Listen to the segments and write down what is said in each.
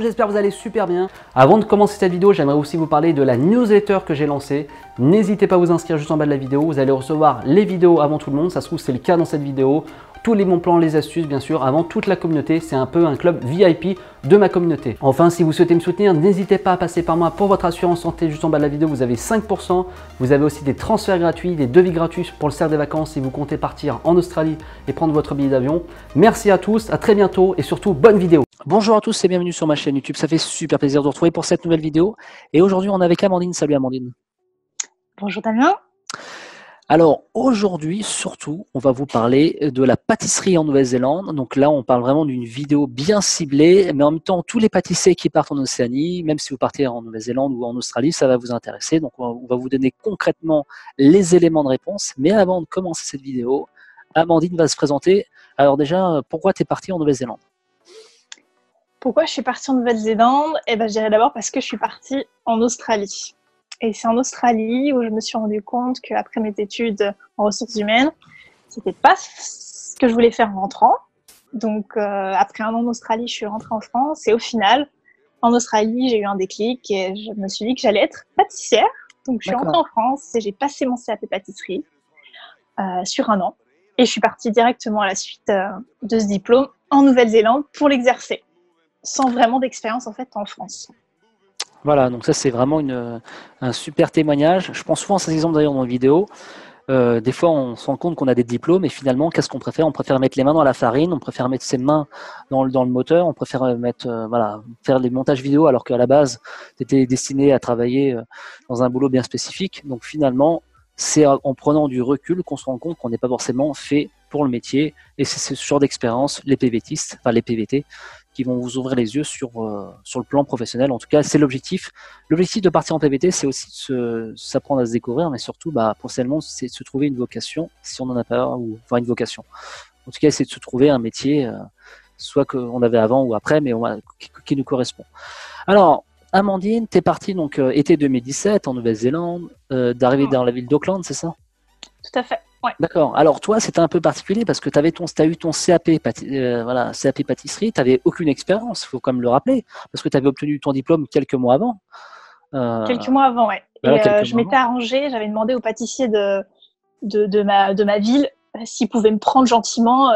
J'espère que vous allez super bien. Avant de commencer cette vidéo, j'aimerais aussi vous parler de la newsletter que j'ai lancée. N'hésitez pas à vous inscrire juste en bas de la vidéo, vous allez recevoir les vidéos avant tout le monde, ça se trouve c'est le cas dans cette vidéo tous les bons plans, les astuces, bien sûr, avant toute la communauté. C'est un peu un club VIP de ma communauté. Enfin, si vous souhaitez me soutenir, n'hésitez pas à passer par moi pour votre assurance santé. Juste en bas de la vidéo, vous avez 5%. Vous avez aussi des transferts gratuits, des devis gratuits pour le cercle des vacances si vous comptez partir en Australie et prendre votre billet d'avion. Merci à tous, à très bientôt et surtout, bonne vidéo. Bonjour à tous et bienvenue sur ma chaîne YouTube. Ça fait super plaisir de vous retrouver pour cette nouvelle vidéo. Et aujourd'hui, on est avec Amandine. Salut Amandine. Bonjour Damien. Alors aujourd'hui, surtout, on va vous parler de la pâtisserie en Nouvelle-Zélande. Donc là, on parle vraiment d'une vidéo bien ciblée, mais en même temps, tous les pâtissiers qui partent en Océanie, même si vous partez en Nouvelle-Zélande ou en Australie, ça va vous intéresser. Donc on va vous donner concrètement les éléments de réponse. Mais avant de commencer cette vidéo, Amandine va se présenter. Alors déjà, pourquoi tu es partie en Nouvelle-Zélande? Pourquoi je suis partie en Nouvelle-Zélande? Eh ben, je dirais d'abord parce que je suis partie en Australie. Et c'est en Australie où je me suis rendu compte qu'après mes études en ressources humaines, c'était pas ce que je voulais faire en rentrant. Donc, euh, après un an en Australie, je suis rentrée en France et au final, en Australie, j'ai eu un déclic et je me suis dit que j'allais être pâtissière. Donc, je suis rentrée en France et j'ai passé mon CAP pâtisserie euh, sur un an. Et je suis partie directement à la suite euh, de ce diplôme en Nouvelle-Zélande pour l'exercer, sans vraiment d'expérience en France. Voilà, donc ça c'est vraiment une, un super témoignage. Je pense souvent à ces exemples d'ailleurs dans les vidéos. Euh, des fois, on se rend compte qu'on a des diplômes et finalement, qu'est-ce qu'on préfère? On préfère mettre les mains dans la farine, on préfère mettre ses mains dans le, dans le moteur, on préfère mettre, euh, voilà, faire des montages vidéo alors qu'à la base, tu étais destiné à travailler euh, dans un boulot bien spécifique. Donc finalement, c'est en prenant du recul qu'on se rend compte qu'on n'est pas forcément fait pour le métier. Et c'est ce genre d'expérience, les PVTistes, les PVT, qui vont vous ouvrir les yeux sur, euh, sur le plan professionnel. En tout cas, c'est l'objectif. L'objectif de partir en PVT, c'est aussi de s'apprendre à se découvrir, mais surtout, bah, potentiellement, c'est de se trouver une vocation, si on n'en a pas, ou enfin une vocation. En tout cas, c'est de se trouver un métier, euh, soit qu'on avait avant ou après, mais on, qui, nous correspond. Alors, Amandine, tu es partie donc euh, été 2017 en Nouvelle-Zélande, d'arriver dans la ville d'Auckland, c'est ça? Tout à fait. D'accord. Alors toi, c'était un peu particulier parce que tu avais ton, as eu ton CAP, euh, voilà, CAP pâtisserie, tu n'avais aucune expérience, il faut quand même le rappeler, parce que tu avais obtenu ton diplôme quelques mois avant. Euh, quelques mois avant, oui. et euh, je m'étais arrangée, j'avais demandé au pâtissier de, de, ma, de ma ville s'il pouvait me prendre gentiment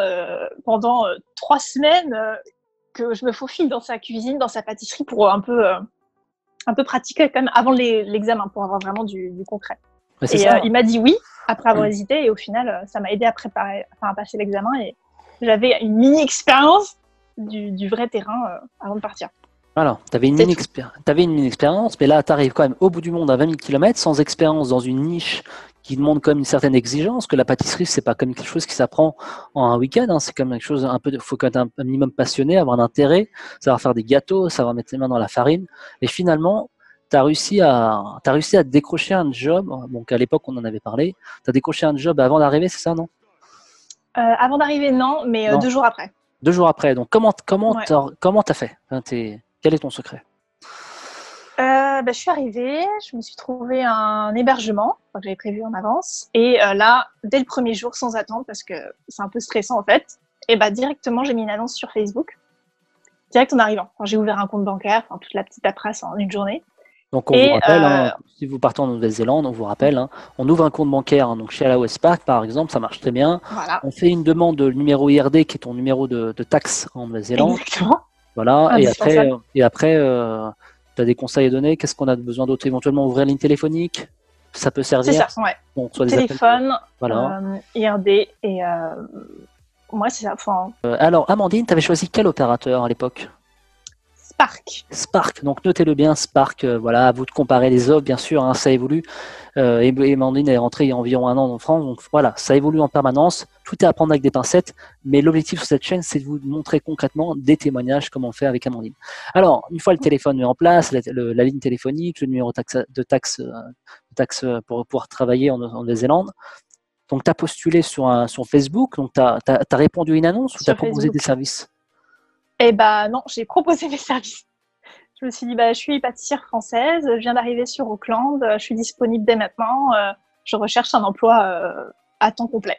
pendant trois semaines, que je me faufile dans sa cuisine, dans sa pâtisserie pour un peu, un peu pratiquer quand même avant l'examen, pour avoir vraiment du, du concret. Et il m'a dit oui après avoir hésité. Et au final, euh, ça m'a aidé à préparer, enfin, à passer l'examen. Et j'avais une mini expérience du, vrai terrain euh, avant de partir. Alors, tu avais, une mini expérience, mais là, tu arrives quand même au bout du monde à 20 000 km sans expérience dans une niche qui demande quand même une certaine exigence, que la pâtisserie, c'est pas comme quelque chose qui s'apprend en un week-end, hein. c'est comme quelque chose un peu, faut être un, minimum passionné, avoir un intérêt, savoir faire des gâteaux, savoir mettre les mains dans la farine. Et finalement, tu as réussi à as réussi à décrocher un job. Donc à l'époque, on en avait parlé. Tu as décroché un job avant d'arriver, c'est ça, non? Euh, Avant d'arriver, non, mais euh, deux jours après. Deux jours après. Donc comment comment comment t'as fait? Quel est ton secret? Euh, bah, je suis arrivée, je me suis trouvé un hébergement que j'avais prévu en avance. Et là, dès le premier jour, sans attendre, parce que c'est un peu stressant en fait, et bah, directement, j'ai mis une annonce sur Facebook. Direct en arrivant. j'ai ouvert un compte bancaire, enfin, toute la petite paperasse en une journée. Donc on vous rappelle, hein, euh, si vous partez en Nouvelle-Zélande, on vous rappelle, hein, on ouvre un compte bancaire. Hein, donc chez la Westpac, par exemple, ça marche très bien. On fait une demande de numéro IRD, qui est ton numéro de, taxe en Nouvelle-Zélande. Voilà. et après, et après, euh, tu as des conseils à donner. Qu'est-ce qu'on a besoin d'autre? Éventuellement ouvrir ligne téléphonique? Ça peut servir. C'est ça, ouais. Bon, soit Téléphone, voilà. Euh, IRD et moi c'est ça. alors Amandine, tu avais choisi quel opérateur à l'époque? Spark. Spark, donc notez-le bien, Spark, euh, voilà, à vous de comparer les offres, bien sûr, hein, ça évolue. Euh, et est rentrée il y a environ un an en France, donc voilà, ça évolue en permanence, tout est à prendre avec des pincettes, mais l'objectif sur cette chaîne, c'est de vous montrer concrètement des témoignages, comme on fait avec Amandine. Alors, une fois le téléphone mis en place, la, ligne téléphonique, le numéro de taxe, taxe, euh, pour pouvoir travailler en, Nouvelle-Zélande, donc, tu as postulé sur, un, sur Facebook, donc tu as, répondu à une annonce ou tu as proposé des services? Eh ben non, j'ai proposé mes services. Je me suis dit, bah, je suis pâtissière française, je viens d'arriver sur Auckland, je suis disponible dès maintenant, euh, je recherche un emploi euh, à temps complet.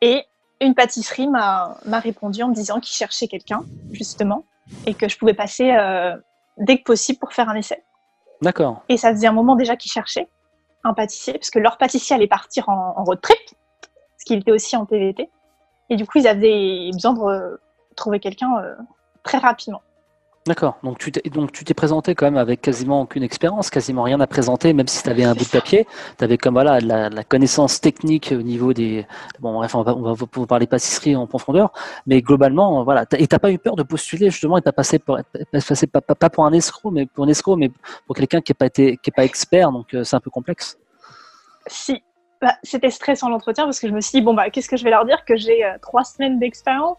Et une pâtisserie m'a répondu en me disant qu'il cherchait quelqu'un, justement, et que je pouvais passer euh, dès que possible pour faire un essai. D'accord. Et ça faisait un moment déjà qu'ils cherchaient un pâtissier, parce que leur pâtissier allait partir en, en road trip, parce qu'il était aussi en TVT. Et du coup, ils avaient besoin de trouver quelqu'un euh, très rapidement. D'accord. Donc tu t'es donc tu t'es présenté quand même avec quasiment aucune expérience, quasiment rien à présenter, même si tu avais un bout de papier. Tu avais comme voilà la, la connaissance technique au niveau des bon bref on va on va vous parler pâtisserie en profondeur, mais globalement voilà et t'as pas eu peur de postuler justement et pas passé pour pas passer pas, pas- pas pour un escroc mais pour un escroc mais pour quelqu'un qui est pas été qui est pas expert donc euh, c'est un peu complexe. Si, bah, c'était stressant l'entretien parce que je me suis dit, bon, bah, qu'est-ce que je vais leur dire que j'ai euh, trois semaines d'expérience?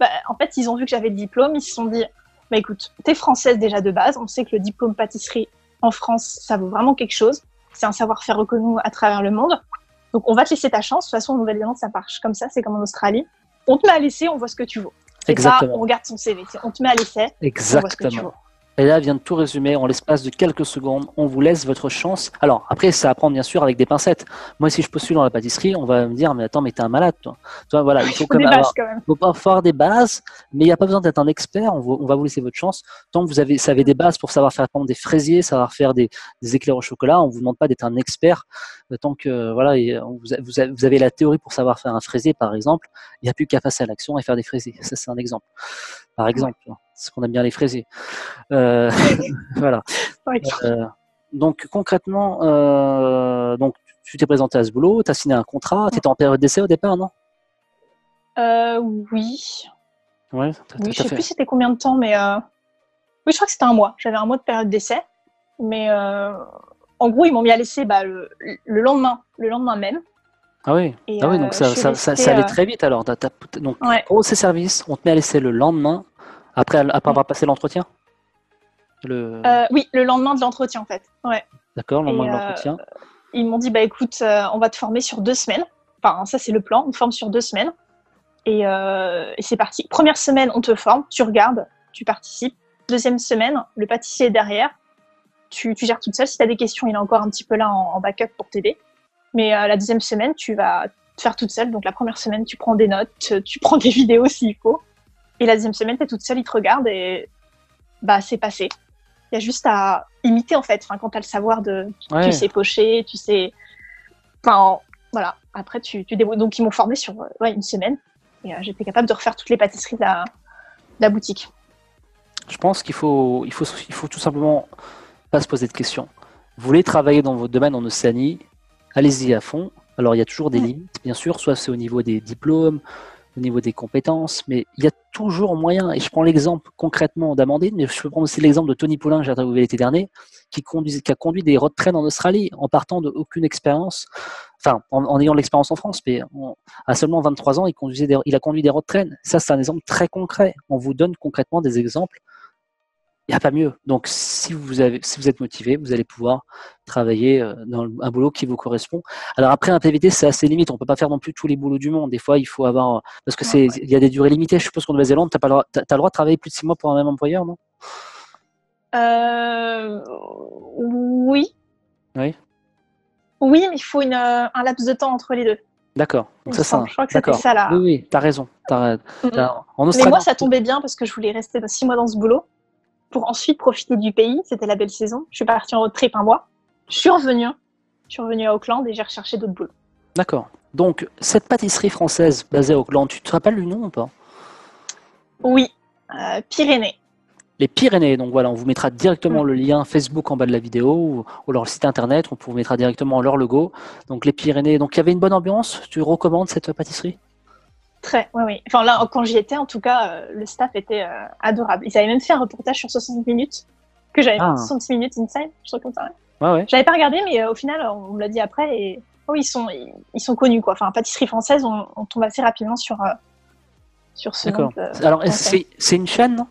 Bah, En fait, ils ont vu que j'avais le diplôme, ils se sont dit, bah écoute, t'es française déjà de base, on sait que le diplôme pâtisserie en France, ça vaut vraiment quelque chose. C'est un savoir-faire reconnu à travers le monde. Donc, on va te laisser ta chance. De toute façon, en Nouvelle-Zélande, ça marche comme ça, c'est comme en Australie. On te met à l'essai, on voit ce que tu vaux. Pas, Exactement. on regarde son CV. On te met à l'essai, on voit ce que tu vaux. Et là, elle vient de tout résumer en l'espace de quelques secondes. On vous laisse votre chance. Alors, après, à prendre bien sûr avec des pincettes. Moi, si je postule dans la pâtisserie, on va me dire, mais attends, mais t'es un malade, toi. Toi, voilà, il faut quand même avoir, bases quand même. faut pas avoir des bases, mais il n'y a pas besoin d'être un expert. On va, on va vous laisser votre chance. Tant que vous avez, savez des bases pour savoir faire par exemple, des fraisiers, savoir faire des, des éclairs au chocolat, on vous demande pas d'être un expert. Euh, Tant que voilà, et, euh, vous, vous, a- vous avez la théorie pour savoir faire un fraisier, par exemple, il n'y a plus qu'à passer à l'action et faire des fraisiers. Ça, c'est un exemple. Par exemple, c'est qu'on aime bien les fraisiers. Euh, voilà. Euh, donc concrètement, euh, donc tu t'es présenté à ce boulot, tu as signé un contrat, tu étais en période d'essai au départ, non? Oui, Ouais, t'as- Oui, t'as je sais fait- plus c'était combien de temps, mais oui, je crois que c'était un mois. J'avais un mois de période d'essai, mais en gros, ils m'ont mis à l'essai bah, le, le lendemain, le lendemain même. Ah oui, Et, ah oui donc ça, ça, ça- restée, ça allait très vite alors. T'as- donc, Ouais. gros, ces services, on te met à l'essai le lendemain, après, après avoir passé l'entretien le... Euh, oui, le lendemain de l'entretien, en fait. Ouais. D'accord, le lendemain et, de euh, l'entretien. Ils m'ont dit, bah écoute, euh, on va te former sur deux semaines. Enfin, ça, c'est le plan. On te forme sur deux semaines. Et, et c'est parti. Première semaine, on te forme, tu regardes, tu participes. Deuxième semaine, le pâtissier est derrière. Tu, tu gères toute seule. Si tu as des questions, il est encore un petit peu là en, en backup pour t'aider. Mais la deuxième semaine, tu vas te faire toute seule. Donc la première semaine, tu prends des notes, tu prends des vidéos s'il faut. Et la deuxième semaine, tu es toute seule, il te regarde et bah c'est passé. Il y a juste à imiter en fait. Enfin, quand tu as le savoir de Ouais. tu sais pocher, tu sais. Enfin, voilà. Après, tu, tu débrouilles. Donc, ils m'ont formé sur euh, ouais, une semaine. Et euh, j'étais capable de refaire toutes les pâtisseries de la, de la boutique. Je pense qu'il faut, il faut, il faut tout simplement pas se poser de questions. Vous voulez travailler dans votre domaine en Océanie, allez-y à fond. Alors, il y a toujours des limites, bien sûr, soit c'est au niveau des diplômes, au niveau des compétences, mais il y a toujours moyen. Et je prends l'exemple concrètement d'Amandine, mais je peux prendre aussi l'exemple de Tony Poulain, que j'ai interviewé l'été dernier, qui, qui a conduit des road trains en Australie en partant de aucune expérience, enfin, en, ayant l'expérience en France, mais à seulement 23 ans, il, il a conduit des road trains. Ça, c'est un exemple très concret. On vous donne concrètement des exemples. Il n'y a pas mieux. Donc, si vous, avez, si vous êtes motivé, vous allez pouvoir travailler euh, dans un boulot qui vous correspond. Alors après, un PVT, c'est assez limite. On ne peut pas faire non plus tous les boulots du monde. Des fois, il faut avoir... Parce que c'est, il y a des durées limitées. Je suppose qu'en Nouvelle-Zélande, tu as, le droit de travailler plus de six mois pour un même employeur, non? Euh, oui. Oui. Oui, mais il faut une, euh, un laps de temps entre les deux. D'accord. Donc ça, un- Je crois que c'était ça, là. Oui, oui, tu as raison. T'as- Mhm. t'as- en Mais Australie, moi, ça tombait bien parce que je voulais rester six mois dans ce boulot pour ensuite profiter du pays. C'était la belle saison. Je suis partie en road trip un mois. Je suis revenue. Je suis revenue à Auckland et j'ai recherché d'autres boulots. D'accord. Donc, cette pâtisserie française basée à Auckland, tu te rappelles du nom ou pas? Oui, euh, Pyrénées. Les Pyrénées. Donc voilà, on vous mettra directement le lien Facebook en bas de la vidéo ou, ou leur site internet. On vous mettra directement leur logo. Donc les Pyrénées. Donc il y avait une bonne ambiance. Tu recommandes cette pâtisserie? Très, oui, oui. Enfin, là, quand j'y étais, en tout cas, euh, le staff était euh, adorable. Ils avaient même fait un reportage sur 60 minutes, que j'avais Ah. 60 minutes inside, je trouve comme ça. ouais. Ouais. J'avais pas regardé, mais euh, au final, on me l'a dit après, et oh, ils, sont, ils, ils sont connus, quoi. Enfin, pâtisserie française, on, on tombe assez rapidement sur, sur ce. D'accord. Alors, c'est c'est une chaîne, non?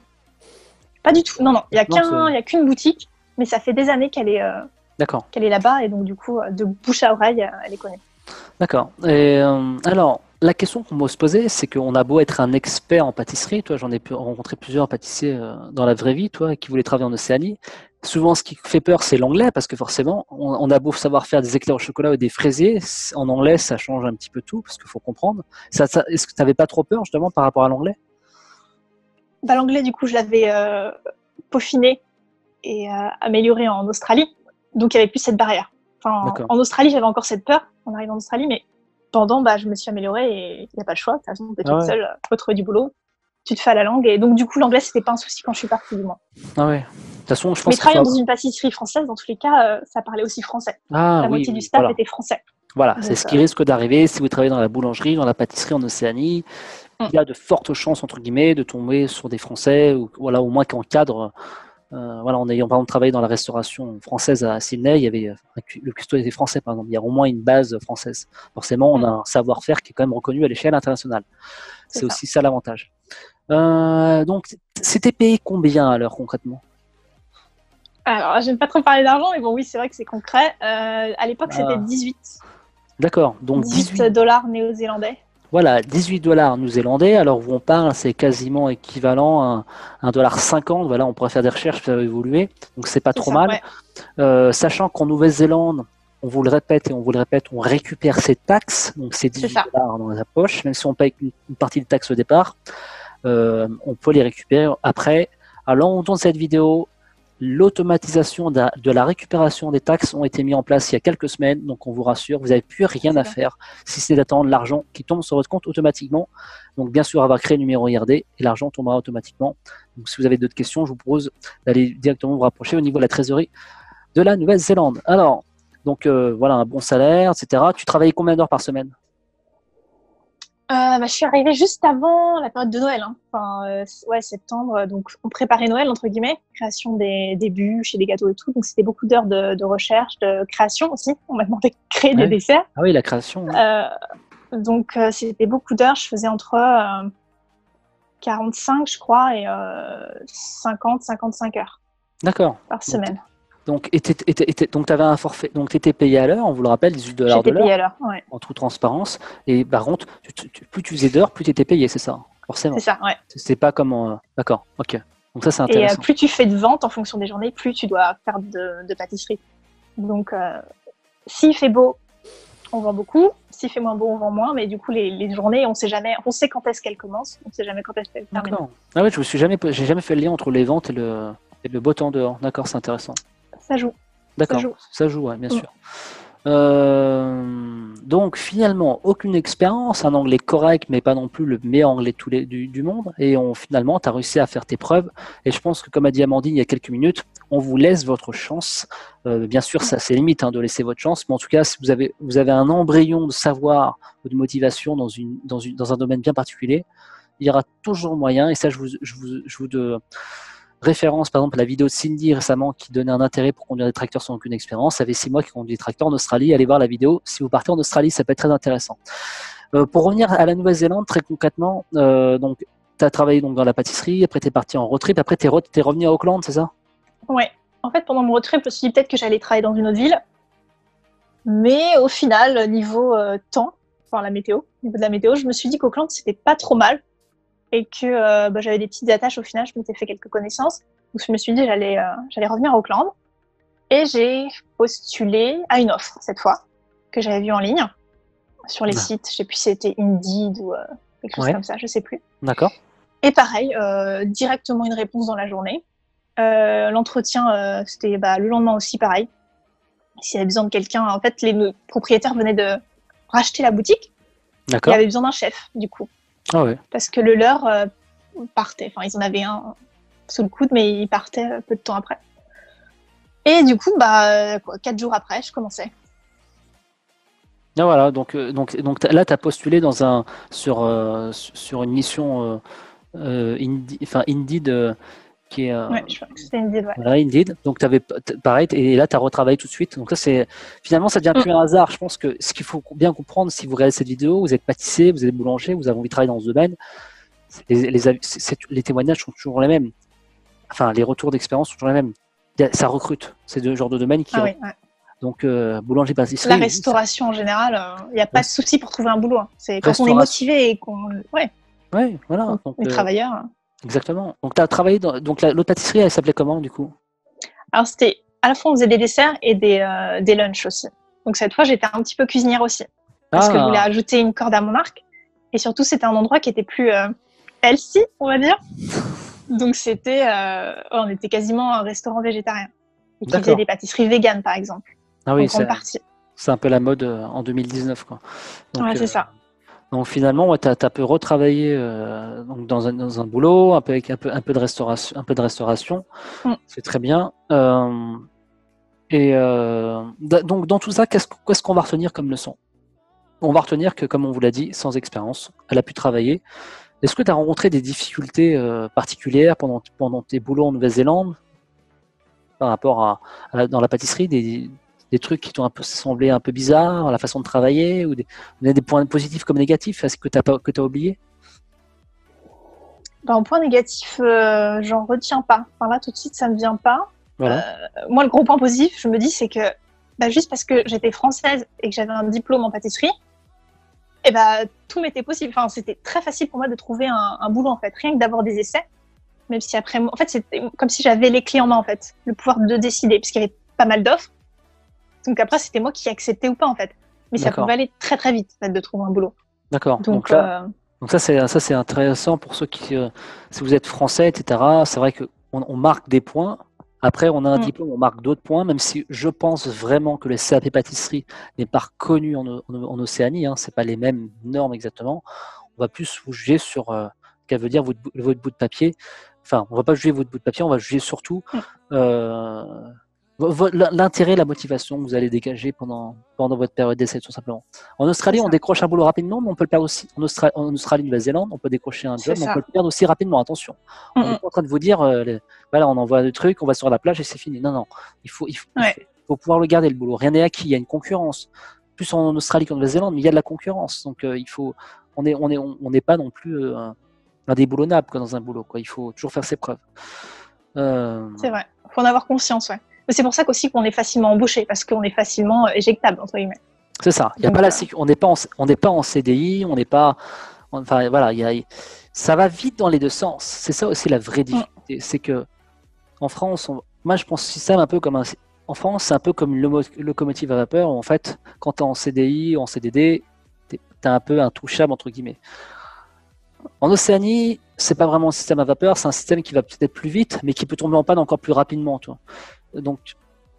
Pas du tout. Non, non, il y a qu'une boutique, mais ça fait des années qu'elle est, qu'elle est là-bas, et donc du coup, de bouche à oreille, elle est connue. D'accord. Et, alors, la question qu'on va se poser, c'est qu'on a beau être un expert en pâtisserie, toi, j'en ai pu rencontrer plusieurs pâtissiers euh, dans la vraie vie, toi, qui voulaient travailler en Océanie. Souvent, ce qui fait peur, c'est l'anglais, parce que forcément, on, a beau savoir faire des éclairs au chocolat ou des fraisiers, en anglais, ça change un petit peu tout, parce qu'il faut comprendre. Ça, ça- Est-ce que tu n'avais pas trop peur, justement, par rapport à l'anglais? Bah, l'anglais, du coup, je l'avais euh, peaufiné et euh, amélioré en Australie. Donc, il n'y avait plus cette barrière. Enfin, en Australie, j'avais encore cette peur. On arrive en Australie, mais pendant, bah, je me suis améliorée et il n'y a pas le choix. De toute façon, tu es Ah toute ouais. seule, faut trouver du boulot. Tu te fais à la langue. Et donc, du coup, l'anglais, c'était pas un souci quand je suis partie, du moins. Ah ouais. De toute façon, je pense Mais travaillant dans une pâtisserie française, dans tous les cas, euh, ça parlait aussi français. Ah la moitié oui, du staff voilà. était français. Voilà, c'est ce qui euh, risque d'arriver si vous travaillez dans la boulangerie, dans la pâtisserie en Océanie. Mm. Il y a de fortes chances, entre guillemets, de tomber sur des Français, ou voilà, au moins qu'en cadre. Euh, voilà, en ayant par exemple travaillé dans la restauration française à Sydney, il y avait euh, le cuistot était français par exemple. Il y a au moins une base française. Forcément, on a un savoir-faire qui est quand même reconnu à l'échelle internationale. C'est aussi ça l'avantage. Euh, donc, c'était payé combien à l'heure concrètement? Alors, j'aime pas trop parler d'argent, mais bon, oui, c'est vrai que c'est concret. Euh, à l'époque, Ah. c'était 18, D'accord, donc 18 18 dollars néo-zélandais. Voilà, 18 dollars new-zélandais. Alors, où on parle, c'est quasiment équivalent à 1,50$. Voilà, on pourrait faire des recherches, ça va évoluer. Donc, c'est pas trop ça, mal. ouais. Euh, sachant qu'en Nouvelle-Zélande, on vous le répète et on vous le répète, on récupère ses taxes. Donc, c'est 18 ça. dollars dans la poche. Même si on paye une, une partie des taxes au départ, euh, on peut les récupérer après. Alors, on tourne cette vidéo. L'automatisation de, la- récupération des taxes ont été mis en place il y a quelques semaines, donc on vous rassure, vous n'avez plus rien à faire si c'est d'attendre l'argent qui tombe sur votre compte automatiquement. Donc bien sûr, avoir créé le numéro IRD et l'argent tombera automatiquement. Donc si vous avez d'autres questions, je vous propose d'aller directement vous rapprocher au niveau de la trésorerie de la Nouvelle-Zélande. Alors, donc euh, voilà, un bon salaire, etc. Tu travaillais combien d'heures par semaine? Euh, bah, je suis arrivée juste avant la période de Noël, hein. enfin, euh, ouais, septembre. Donc, on préparait Noël, entre guillemets, création des, des bûches et des gâteaux et tout. Donc, c'était beaucoup d'heures de, de recherche, de création aussi. On m'a demandé de créer Ouais. des desserts. Ah oui, la création. Euh, donc, c'était beaucoup d'heures. Je faisais entre euh, 45, je crois, et euh, 50, 55 heures D'accord. par semaine. Donc, tu avais un forfait. Donc, tu étais payé à l'heure, on vous le rappelle, 18 dollars de l'heure. payée à l'heure, ouais. en toute transparence. Et par contre, tu- tu- tu- plus tu faisais d'heures, plus tu étais payé, c'est ça Forcément. C'est ça, ouais. C'est pas comme. en- D'accord, ok. Donc ça, c'est Et euh, intéressant. plus tu fais de ventes en fonction des journées, plus tu dois faire de, de pâtisserie. Donc, euh, s'il fait beau, on vend beaucoup. S'il fait moins beau, on vend moins. Mais du coup, les, les journées, on sait jamais. On sait quand est-ce qu'elles commencent. On sait jamais quand est-ce qu'elles terminent. Ah ouais, je me suis jamais, j'ai jamais fait le lien entre les ventes et le, et le beau temps dehors. D'accord, c'est intéressant. Ça joue. D'accord, joue. ça joue, ouais, bien Mm. sûr. Euh, donc finalement, aucune expérience, un anglais correct, mais pas non plus le meilleur anglais de tous les, du, du monde. Et on, finalement, tu as réussi à faire tes preuves. Et je pense que, comme a dit Amandine il y a quelques minutes, on vous laisse votre chance. Euh, bien sûr, ça c'est limite hein, de laisser votre chance, mais en tout cas, si vous avez, vous avez un embryon de savoir ou de motivation dans, une, dans, une, dans un domaine bien particulier, il y aura toujours moyen. Et ça, je vous, je vous, je vous de, référence, par exemple, la vidéo de Cindy récemment qui donnait un intérêt pour conduire des tracteurs sans aucune expérience. Ça fait six mois qu'il conduit des tracteurs en Australie. Allez voir la vidéo. Si vous partez en Australie, ça peut être très intéressant. Euh, pour revenir à la Nouvelle-Zélande, très concrètement, euh, tu as travaillé donc, dans la pâtisserie, après tu es parti en road trip, après tu es, es, revenu à Auckland, c'est ça? Ouais. En fait, pendant mon road trip, je me suis dit peut-être que j'allais travailler dans une autre ville. Mais au final, niveau euh, temps, enfin la météo, niveau de la météo, je me suis dit qu'Auckland, c'était pas trop mal et que euh, bah, j'avais des petites attaches au final, je m'étais fait quelques connaissances. Donc je me suis dit j'allais euh, j'allais revenir à Auckland et j'ai postulé à une offre cette fois que j'avais vue en ligne sur les Ah. sites, je sais plus si c'était Indeed ou euh, quelque chose Ouais. comme ça, je sais plus. D'accord. Et pareil, euh, directement une réponse dans la journée. L'entretien, c'était bah, le lendemain aussi pareil. S'il y avait besoin de quelqu'un, en fait, les propriétaires venaient de racheter la boutique. Il y D'accord. avait besoin d'un chef, du coup, Ah ouais. parce que le leur euh, partait. Enfin, ils en avaient un sous le coude, mais il partait euh, peu de temps après. Et du coup, bah, euh, quoi, quatre jours après, je commençais. Ah, voilà, donc, donc, donc là, tu as postulé dans un, sur, euh, sur une mission euh, Indeed, enfin, Indeed euh, qui est. euh, Ouais, je crois que c'était une idée, ouais. Voilà, Indeed. Donc, tu avais pareil, et là, tu as retravaillé tout de suite. Donc, ça, c'est finalement, ça devient Mm. plus un hasard. Je pense que ce qu'il faut bien comprendre, si vous regardez cette vidéo, vous êtes pâtissier, vous êtes boulanger, vous avez envie de travailler dans ce domaine, les, témoignages sont toujours les mêmes. Enfin, les retours d'expérience sont toujours les mêmes. Ça recrute. C'est le genre de domaine qui. Ah oui, ouais. Donc, euh, boulanger, pâtisserie. La oui, restauration en général, il n'y a pas de souci pour trouver un boulot. hein. C'est quand on est motivé et qu'on. Ouais, Ouais, voilà. Donc, les euh, travailleurs. Exactement. Donc, tu as travaillé dans. Donc, la- l'autre pâtisserie, elle s'appelait comment, du coup? Alors, c'était à la fois, on faisait des desserts et des, euh, des lunchs aussi. Donc, cette fois, j'étais un petit peu cuisinière aussi. Parce que je voulais ajouter une corde à mon arc. Et surtout, c'était un endroit qui était plus euh, healthy, on va dire. Donc c'était, euh, on était quasiment un restaurant végétarien. Et qui faisait des pâtisseries véganes, par exemple, Ah oui, c'est partie. c'est un peu la mode euh, en 2019. Quoi. Donc, Ouais, euh, c'est ça. Donc finalement, tu as, pu retravailler euh, donc dans, un, dans un boulot, un peu avec un peu, un peu de restauration. Un peu de restauration. Mm. C'est très bien. Euh, et euh, donc dans tout ça, qu'est-ce qu'on va retenir comme leçon? On va retenir que, comme on vous l'a dit, sans expérience, elle a pu travailler. Est-ce que tu as rencontré des difficultés particulières pendant, pendant tes boulots en Nouvelle-Zélande? Par rapport à, dans la pâtisserie, des, des trucs qui t'ont un peu semblé un peu bizarres, la façon de travailler, ou des, points positifs comme négatifs Est-ce que tu as, que as oublié? Ben, en point négatif, euh, j'en retiens pas. Enfin là, tout de suite, ça me vient pas. Voilà. Euh, moi, le gros point positif, je me dis, c'est que bah, juste parce que j'étais française et que j'avais un diplôme en pâtisserie, et ben tout m'était possible. Enfin, c'était très facile pour moi de trouver un, un boulot en fait, rien que d'avoir des essais. Même si après, en fait, c'était comme si j'avais les clés en main en fait, le pouvoir de décider, parce qu'il y avait pas mal d'offres. Donc après, c'était moi qui acceptais ou pas en fait. Mais ça pouvait aller très très vite en fait, de trouver un boulot. D'accord. Donc, Donc, là, euh, donc ça c'est ça c'est intéressant pour ceux qui, euh, si vous êtes français, etc. C'est vrai que on, marque des points. Après, on a un Mm. diplôme, on marque d'autres points, même si je pense vraiment que le CAP pâtisserie n'est pas reconnu en, en, en Océanie. Hein, c'est pas les mêmes normes exactement. On va plus vous juger sur euh, ce qu'elle veut dire votre, votre bout de papier. Enfin, on va pas juger votre bout de papier, on va juger surtout Mm. L'intérêt, la motivation que vous allez dégager pendant, pendant votre période d'essai, tout simplement. En Australie, on décroche un boulot rapidement, mais on peut le perdre aussi. En, Austra- en Australie, Nouvelle-Zélande, on peut décrocher un job, mais on peut le perdre aussi rapidement. Attention. Mm, On n'est pas en train de vous dire, euh, les- voilà, on envoie le truc, on va sur la plage et c'est fini. Non, non. Il faut, il faut, il Ouais. faut- il faut pouvoir le garder, le boulot. Rien n'est acquis. Il y a une concurrence. Plus en Australie qu'en Nouvelle-Zélande, mais il y a de la concurrence. Donc, euh, il faut, on est, on est, on n'est pas non plus euh, indéboulonnable dans un boulot. Quoi. Il faut toujours faire ses preuves. Euh, C'est vrai. Faut en avoir conscience, ouais. Mais c'est pour ça qu'aussi qu'on est facilement embauché, parce qu'on est facilement euh, éjectable, entre guillemets. C'est ça. Y a Donc, pas la on n'est pas en, on pas en CDI, on n'est pas, enfin voilà, il y a, ça va vite dans les deux sens. C'est ça aussi la vraie difficulté, c'est que en France, on- moi je pense au système un peu comme un, en France, c'est un peu comme une locomotive à vapeur. Où en fait, quand tu es en CDI, en CDD, tu es un peu intouchable entre guillemets. En Océanie, c'est pas vraiment un système à vapeur, c'est un système qui va peut-être plus vite, mais qui peut tomber en panne encore plus rapidement. Tu vois. Donc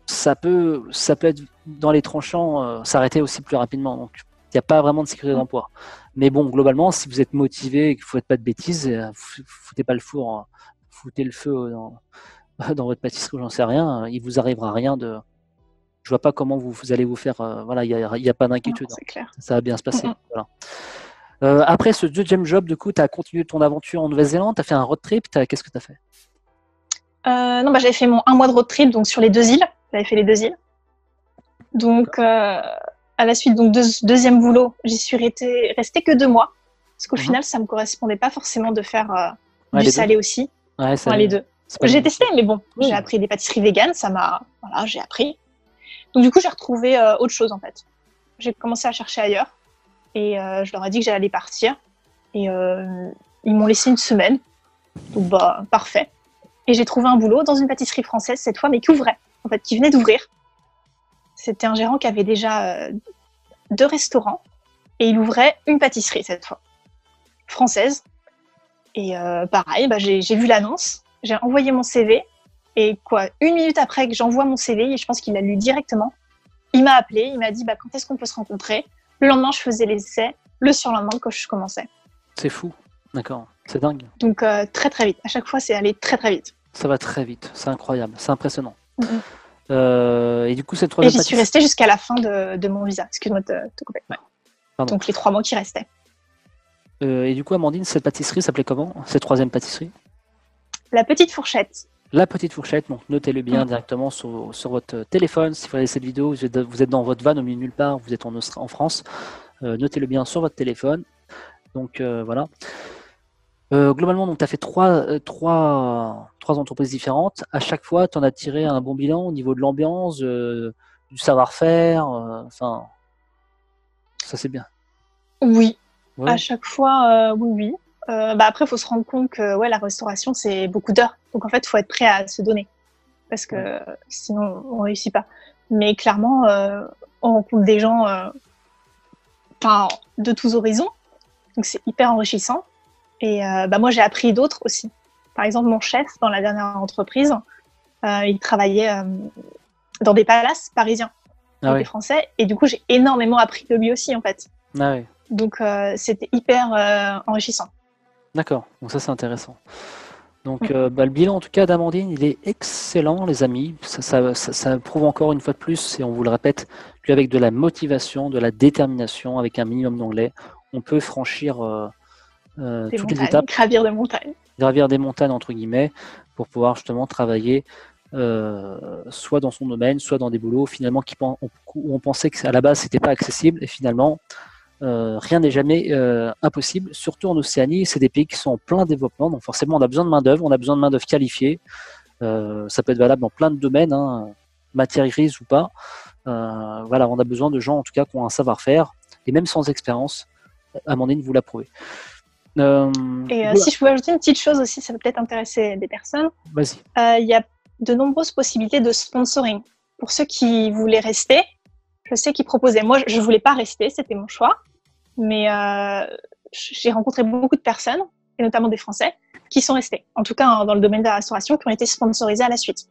ça peut, ça peut être dans les tranchants, euh, s'arrêter aussi plus rapidement. Donc, il n'y a pas vraiment de sécurité d'emploi. Mais bon, globalement, si vous êtes motivé et que vous ne faites pas de bêtises, euh, fou- foutez pas le four, hein. foutez le feu euh, dans, dans votre pâtisserie j'en sais rien, il vous arrivera rien de. Je vois pas comment vous, vous allez vous faire. euh, voilà, il n'y a, y a pas d'inquiétude. Hein. Ça va bien se passer. Voilà. Euh, après ce deuxième job, du coup, tu as continué ton aventure en Nouvelle-Zélande, tu as fait un road trip, qu'est-ce que tu as fait? Euh, non, bah, j'avais fait mon un mois de road trip donc sur les deux îles. J'avais fait les deux îles. Donc, euh, à la suite, donc deux- deuxième boulot, j'y suis restée, restée que deux mois. Parce qu'au Mhm. final, ça me correspondait pas forcément de faire euh, Ouais, du deux salé aussi. Ouais, ça- Enfin, les deux. J'ai testé, mais bon, Oui. j'ai appris des pâtisseries véganes, ça m'a. Voilà, j'ai appris. Donc, du coup, j'ai retrouvé euh, autre chose en fait. J'ai commencé à chercher ailleurs et euh, je leur ai dit que j'allais partir. Et euh, ils m'ont laissé une semaine. Donc, bah, parfait. Et j'ai trouvé un boulot dans une pâtisserie française cette fois, mais qui ouvrait, en fait, qui venait d'ouvrir. C'était un gérant qui avait déjà euh, deux restaurants et il ouvrait une pâtisserie cette fois, française. Et euh, pareil, bah, j'ai vu l'annonce, j'ai envoyé mon CV et quoi, une minute après que j'envoie mon CV, et je pense qu'il l'a lu directement, il m'a appelé, il m'a dit bah, quand est-ce qu'on peut se rencontrer? Le lendemain, je faisais les essais, le surlendemain, quand je commençais. C'est fou. D'accord. C'est dingue. Donc euh, très très vite. À chaque fois, c'est allé très très vite. Ça va très vite. C'est incroyable. C'est impressionnant. Mhm. Euh, et du coup, cette Et troisième j'y suis restée jusqu'à la fin de, de mon visa. Excuse-moi de te couper. Ouais. Donc les trois mois qui restaient. Euh, et du coup, Amandine, cette pâtisserie s'appelait comment Cette troisième pâtisserie? La petite fourchette. La petite fourchette, donc notez-le bien Mm. directement sur, sur votre téléphone. Si vous regardez cette vidéo, vous êtes, vous êtes dans votre van au milieu de nulle part, vous êtes en, France, euh, notez-le bien sur votre téléphone. Donc euh, voilà. Euh, globalement, tu as fait trois, euh, trois, trois entreprises différentes. À chaque fois, tu en as tiré un bon bilan au niveau de l'ambiance, euh, du savoir-faire. euh, Enfin, ça c'est bien. Oui, Ouais. à chaque fois, oui, oui. Bah après, il faut se rendre compte que ouais, la restauration, c'est beaucoup d'heures. Donc en fait, il faut être prêt à se donner. Parce que sinon, on réussit pas. Mais clairement, on rencontre des gens de tous horizons. Donc c'est hyper enrichissant. Et euh, bah, moi, j'ai appris d'autres aussi. Par exemple, mon chef dans la dernière entreprise, il travaillait dans des palaces parisiens, ah des Français, et du coup j'ai énormément appris de lui aussi en fait. Ah Donc c'était hyper enrichissant. D'accord, donc ça c'est intéressant. Donc euh, bah, le bilan en tout cas d'Amandine, il est excellent les amis. Ça, prouve encore une fois de plus, et on vous le répète, qu'avec de la motivation, de la détermination, avec un minimum d'anglais, on peut franchir euh, euh, toutes les étapes. Gravir des montagnes. Gravir des montagnes entre guillemets, pour pouvoir justement travailler soit dans son domaine, soit dans des boulots finalement qui, où on pensait qu'à la base c'était pas accessible, et finalement euh, rien n'est jamais euh, impossible, surtout en Océanie. C'est des pays qui sont en plein développement, donc forcément on a besoin de main-d'œuvre, on a besoin de main-d'œuvre qualifiée. Euh, ça peut être valable dans plein de domaines, hein, matière grise ou pas. voilà, on a besoin de gens en tout cas qui ont un savoir-faire, et même sans expérience, Amandine vous l'a prouvé. Et si je pouvais ajouter une petite chose aussi, ça peut peut-être intéresser des personnes. Vas-y. Il y a de nombreuses possibilités de sponsoring. Pour ceux qui voulaient rester, je sais qu'ils proposaient. Moi, je ne voulais pas rester, c'était mon choix. Mais euh, j'ai rencontré beaucoup de personnes, et notamment des Français, qui sont restés. En tout cas, dans le domaine de la restauration, qui ont été sponsorisés à la suite.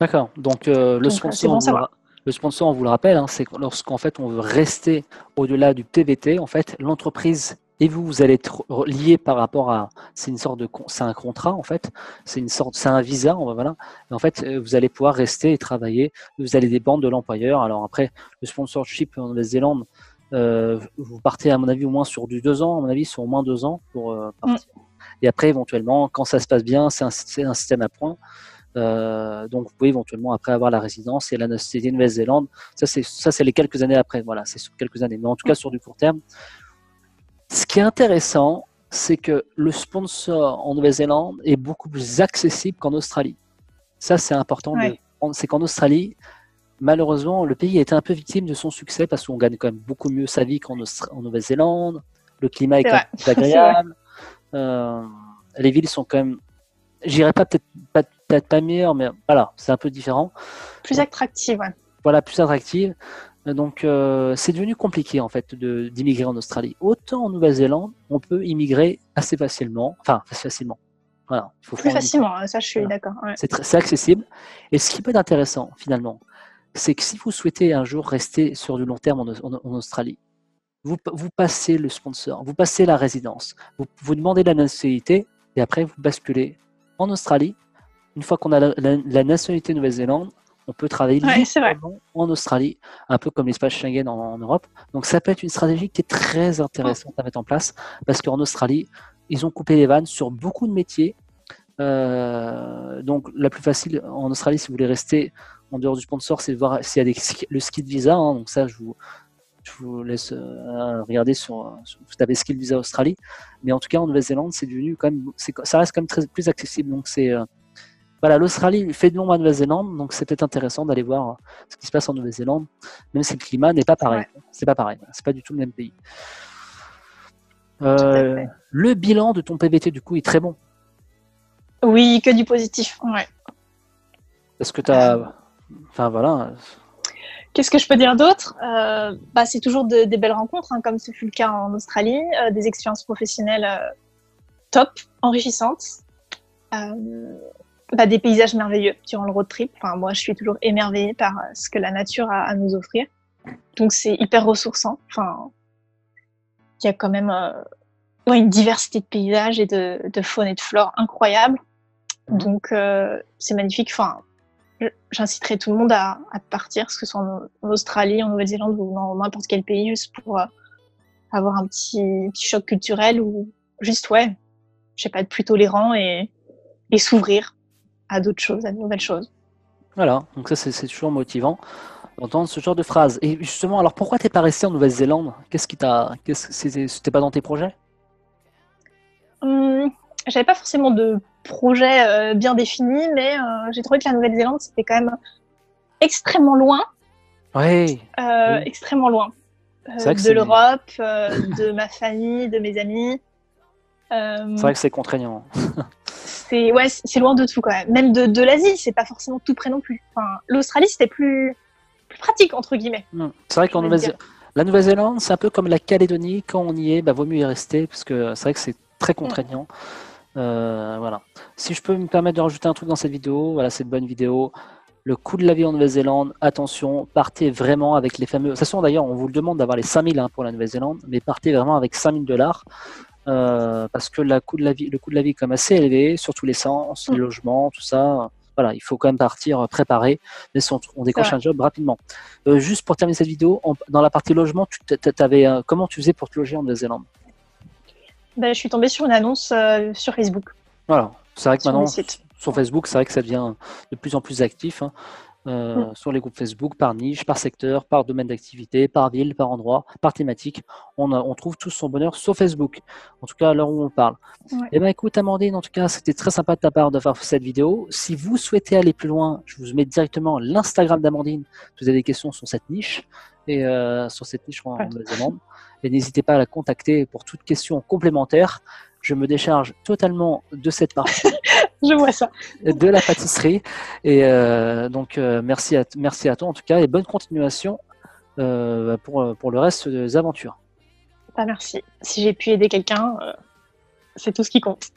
D'accord. Donc, euh, le, sponsor, on vous le, sponsor, on vous le rappelle, hein, c'est lorsqu'en fait on veut rester au-delà du TVT, en fait, l'entreprise et vous, vous allez être lié par rapport à, c'est une sorte de, c'est un contrat en fait, c'est une sorte, c'est un visa, voilà. Et en fait, euh, vous allez pouvoir rester et travailler. Vous allez dépendre de l'employeur. Alors après, le sponsorship en Nouvelle-Zélande, euh, vous partez à mon avis au moins sur du deux ans, à mon avis sur au moins deux ans pour euh, partir. Mm. Et après, éventuellement, quand ça se passe bien, c'est un, un, système à points. Euh, donc, vous pouvez éventuellement après avoir la résidence et la nationalité Nouvelle-Zélande. Ça, c'est ça, c'est les quelques années après. Voilà, c'est sur quelques années. Mais en tout cas, sur du court terme, ce qui est intéressant, c'est que le sponsor en Nouvelle-Zélande est beaucoup plus accessible qu'en Australie. Ça, c'est important. C'est qu'en Australie, malheureusement, le pays a été un peu victime de son succès parce qu'on gagne quand même beaucoup mieux sa vie qu'en Nouvelle-Zélande. Le climat est, quand même plus agréable. Euh, les villes sont quand même, j'irais pas peut-être pas, peut pas meilleures, mais voilà, c'est un peu différent. Plus attractive, ouais. Voilà, plus attractive. Donc euh, c'est devenu compliqué en fait d'immigrer en Australie. Autant en Nouvelle-Zélande, on peut immigrer assez facilement, enfin assez facilement. Voilà, Plus facilement, hein, ça je suis d'accord. C'est accessible. Et ce qui peut être intéressant finalement, c'est que si vous souhaitez un jour rester sur du long terme en, Australie, vous, vous, passez le sponsor, vous passez la résidence, vous, vous demandez la nationalité et après vous basculez en Australie. Une fois qu'on a la, la nationalité Nouvelle-Zélande, on peut travailler en Australie, un peu comme l'espace Schengen en, Europe. Donc ça peut être une stratégie qui est très intéressante à mettre en place parce qu'en Australie, ils ont coupé les vannes sur beaucoup de métiers. Euh, donc la plus facile en Australie, si vous voulez rester en dehors du sponsor, c'est de voir s'il y a des, le ski de visa. Hein. donc ça, je vous, je vous laisse euh, regarder sur, sur vous tapez ski de visa Australie. Mais en tout cas, en Nouvelle-Zélande, c'est devenu quand même, ça reste quand même très plus accessible. Donc c'est euh, voilà, l'Australie fait de l'ombre à Nouvelle-Zélande, donc c'est peut-être intéressant d'aller voir euh, ce qui se passe en Nouvelle-Zélande, même si le climat n'est pas pareil. C'est pas pareil, c'est pas du tout le même pays. Euh, le bilan de ton PVT du coup est très bon. Oui, que du positif. Ouais. Est-ce que tu as. Enfin voilà. Qu'est-ce que je peux dire d'autre? Euh, bah, C'est toujours des belles rencontres, hein, comme ce fut le cas en Australie, des expériences professionnelles top, enrichissantes. Bah, des paysages merveilleux durant le road trip. Enfin, moi, je suis toujours émerveillée par euh, ce que la nature a à nous offrir. Donc, c'est hyper ressourçant. Enfin, il y a quand même euh, une diversité de paysages et de, de, faune et de flore incroyable. Donc, euh, c'est magnifique. Enfin, j'inciterai tout le monde à, à, partir, que ce soit en, Australie, en Nouvelle-Zélande ou dans n'importe quel pays, juste pour avoir un petit, petit, choc culturel ou juste, ouais, je sais pas, être plus tolérant et, et s'ouvrir à d'autres choses, à de nouvelles choses. Voilà, donc ça c'est toujours motivant d'entendre ce genre de phrase. Et justement, alors pourquoi t'es pas resté en Nouvelle-Zélande? Qu'est-ce qui t'a, c'était pas dans tes projets? Hum, J'avais pas forcément de projet euh, bien défini, mais euh, j'ai trouvé que la Nouvelle-Zélande c'était quand même extrêmement loin. Oui. Euh, extrêmement loin. de l'Europe, de ma famille, de mes amis. c'est vrai que c'est contraignant. c'est ouais, c'est loin de tout quand même. Même de, de l'Asie, c'est pas forcément tout près non plus. Enfin, l'Australie, c'était plus, plus pratique entre guillemets. C'est vrai qu'en la Nouvelle-Zélande, c'est un peu comme la Calédonie. Quand on y est, bah, vaut mieux y rester parce que c'est vrai que c'est très contraignant. voilà. Si je peux me permettre de rajouter un truc dans cette vidéo, voilà, cette bonne vidéo. Le coût de la vie en Nouvelle-Zélande, attention, partez vraiment avec les fameux. De toute façon, d'ailleurs, on vous le demande d'avoir les 5000 hein, pour la Nouvelle-Zélande, mais partez vraiment avec 5000 dollars. Parce que la coût de la vie, le coût de la vie est quand même assez élevé sur tous les sens, les mm. logements, tout ça. Voilà, il faut quand même partir préparé, mais on, on décroche un job rapidement. Euh, juste pour terminer cette vidéo, dans la partie logement, tu avais, euh, comment tu faisais pour te loger en Nouvelle-Zélande? Ben, Je suis tombée sur une annonce euh, sur Facebook. Voilà, c'est vrai que maintenant, sur Facebook, c'est vrai que ça devient de plus en plus actif. Hein. Euh, mm. sur les groupes Facebook, par niche, par secteur, par domaine d'activité, par ville, par endroit, par thématique. On, on, trouve tout son bonheur sur Facebook, en tout cas à l'heure où on parle. Eh bien écoute Amandine, en tout cas c'était très sympa de ta part de faire cette vidéo. Si vous souhaitez aller plus loin, je vous mets directement l'Instagram d'Amandine. Si vous avez des questions sur cette niche, et euh, sur cette niche en demande. Et n'hésitez pas à la contacter pour toute question complémentaire. Je me décharge totalement de cette partie. je vois ça. De la pâtisserie. Et euh, donc, euh, merci, à, merci à toi en tout cas et bonne continuation euh, pour, pour le reste des aventures. Bah, merci. Si j'ai pu aider quelqu'un, c'est tout ce qui compte.